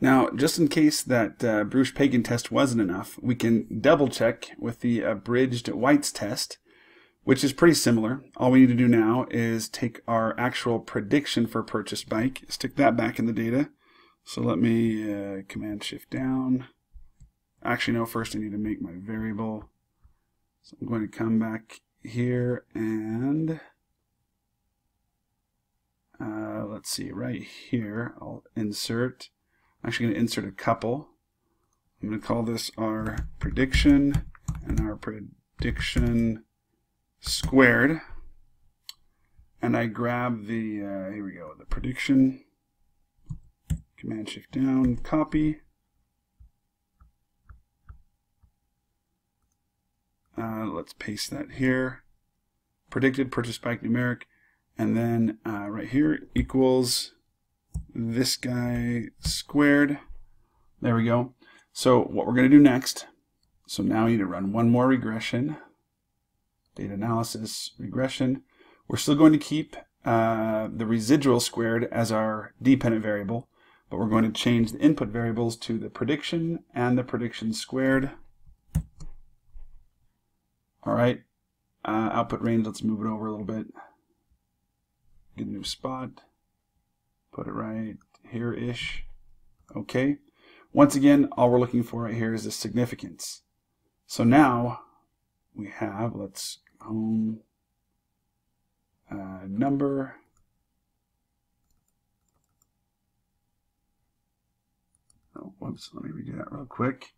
Now, just in case that uh, Breusch-Pagan test wasn't enough, we can double check with the abridged White's test, which is pretty similar. All we need to do now is take our actual prediction for purchase bike, stick that back in the data. So let me uh, command shift down. Actually, no, first I need to make my variable. So I'm going to come back here and uh, let's see, right here, I'll insert I'm actually going to insert a couple. I'm going to call this our prediction and our prediction squared. And I grab the, uh, here we go, the prediction, Command Shift down, copy. Uh, let's paste that here. Predicted purchase bike numeric. And then uh, right here equals this guy squared. There we go. So what we're going to do next, so now we need to run one more regression, data analysis regression. We're still going to keep uh, the residual squared as our dependent variable, but we're going to change the input variables to the prediction and the prediction squared. All right, uh, output range, let's move it over a little bit. Get a new spot put it right here-ish. Okay. Once again, all we're looking for right here is the significance. So now we have, let's home uh, number. Oh, whoops, let me redo that real quick.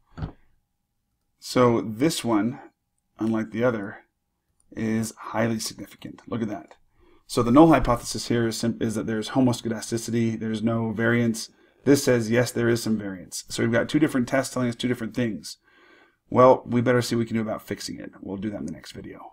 So this one, unlike the other, is highly significant. Look at that. So the null hypothesis here is, is that there's homoscedasticity, there's no variance. This says, yes, there is some variance. So we've got two different tests telling us two different things. Well, we better see what we can do about fixing it. We'll do that in the next video.